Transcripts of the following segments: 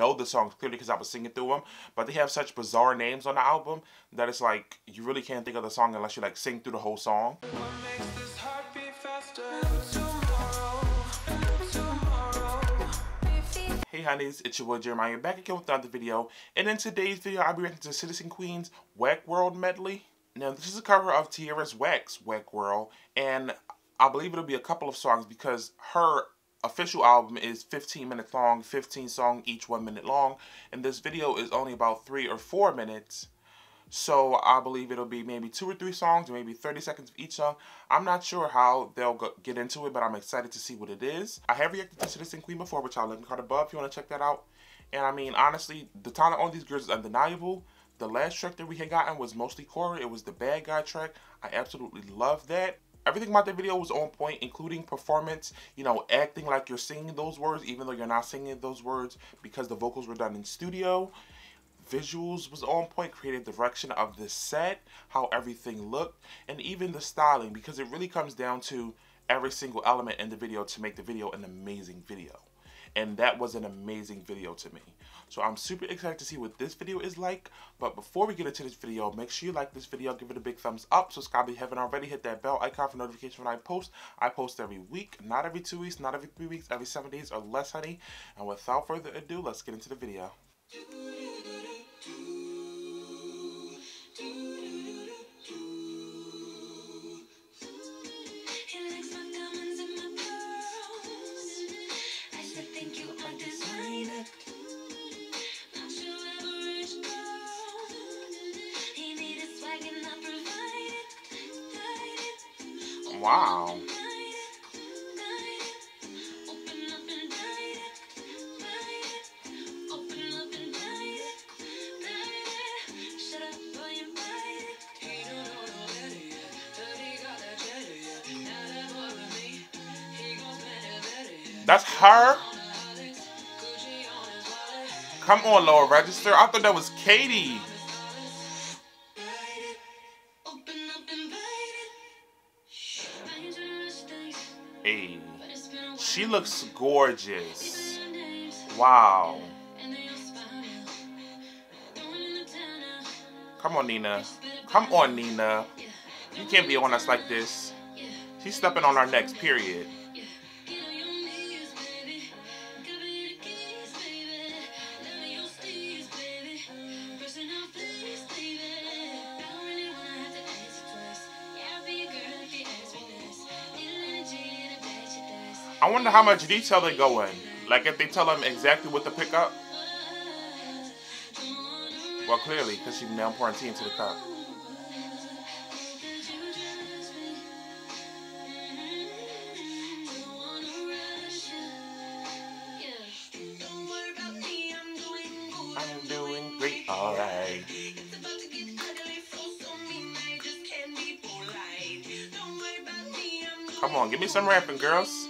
know the songs clearly because I was singing through them, but they have such bizarre names on the album that it's like you really can't think of the song unless you like sing through the whole song. Hey honeys, it's your boy Jeremiah back again with another video, and in today's video I'll be reacting to Citizen Queen's Whack World medley. Now this is a cover of Tierra Whack's Whack World, and I believe it'll be a couple of songs because her official album is 15 minutes long, 15 songs each one minute long, and this video is only about three or four minutes. So I believe it'll be maybe two or three songs, maybe 30 seconds of each song. I'm not sure how they'll go, get into it, but I'm excited to see what it is. I have reacted to Citizen Queen before, which I'll link card above if you want to check that out. And I mean, honestly, the talent on these girls is undeniable. The last track that we had gotten was mostly Cora. It was the bad guy track. I absolutely love that. Everything about the video was on point, including performance, you know, acting like you're singing those words, even though you're not singing those words because the vocals were done in studio. Visuals was on point, creative direction of the set, how everything looked, and even the styling, because it really comes down to every single element in the video to make the video an amazing video. And that was an amazing video to me. So I'm super excited to see what this video is like. But before we get into this video, make sure you like this video, give it a big thumbs up, subscribe if you haven't already, hit that bell icon for notification when I post. I post every week, not every two weeks, not every three weeks, every seven days or less, honey. And without further ado, let's get into the video. Wow. That's her? Come on, lower register. I thought that was Kaedi. Hey, she looks gorgeous. Wow. Come on, Nina. Come on, Nina. You can't be on us like this. She's stepping on our next period. I wonder how much detail they go in. Like if they tell them exactly what to pick up. Well, clearly, because she's now pouring tea into the cup. I'm doing great, alright. Come on, give me some rapping, girls.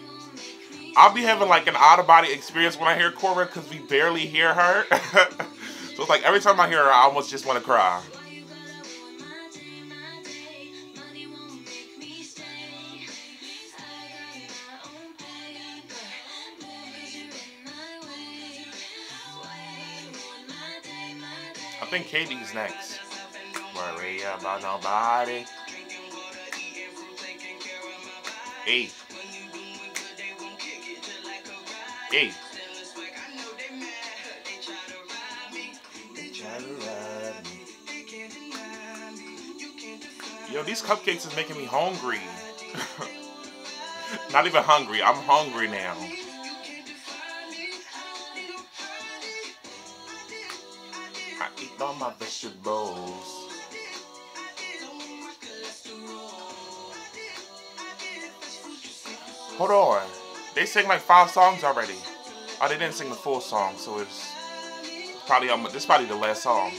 I'll be having like an out of body experience when I hear Cora because we barely hear her. so it's like every time I hear her, I almost just want to cry. I think Kaedi's next. Worry about nobody. Eight. Eight. Yo, these cupcakes is making me hungry. Not even hungry. I'm hungry now. I eat all my vegetables. Hold on. They sing like five songs already. Oh, they didn't sing the full song, so it's probably um, this is probably the last song.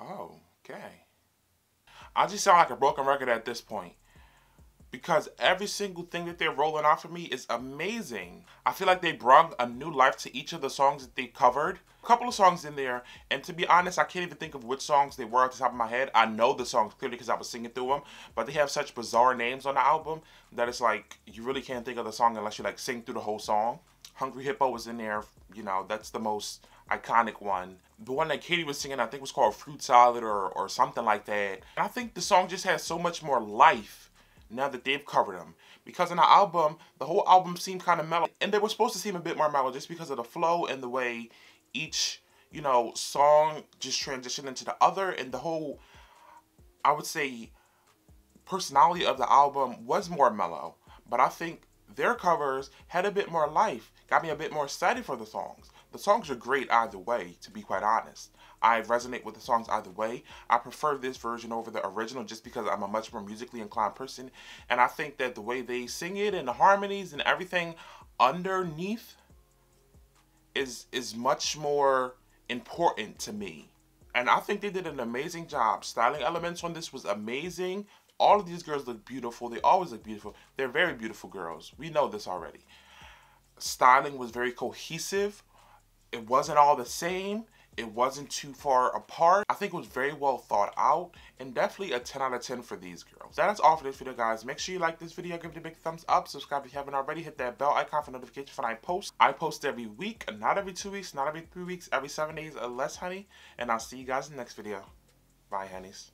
Oh, okay. I just sound like a broken record at this point because every single thing that they're rolling out for me is amazing. I feel like they brought a new life to each of the songs that they covered. A couple of songs in there, and to be honest, I can't even think of which songs they were off the top of my head. I know the songs clearly because I was singing through them, but they have such bizarre names on the album that it's like you really can't think of the song unless you like sing through the whole song. Hungry Hippo was in there, you know, that's the most iconic one. The one that Kaedi was singing, I think was called Fruit Salad or, or something like that. And I think the song just has so much more life now that they've covered them. Because in the album, the whole album seemed kind of mellow. And they were supposed to seem a bit more mellow just because of the flow and the way each, you know, song just transitioned into the other. And the whole, I would say, personality of the album was more mellow. But I think their covers had a bit more life, got me a bit more excited for the songs. The songs are great either way, to be quite honest. I resonate with the songs either way. I prefer this version over the original just because I'm a much more musically inclined person. And I think that the way they sing it and the harmonies and everything underneath is is much more important to me. And I think they did an amazing job. Styling elements on this was amazing. All of these girls look beautiful. They always look beautiful. They're very beautiful girls. We know this already. Styling was very cohesive. It wasn't all the same. It wasn't too far apart. I think it was very well thought out and definitely a 10 out of 10 for these girls. That is all for this video, guys. Make sure you like this video, give it a big thumbs up, subscribe if you haven't already, hit that bell icon for notifications when I post. I post every week, not every two weeks, not every three weeks, every seven days or less, honey. And I'll see you guys in the next video. Bye, honeys.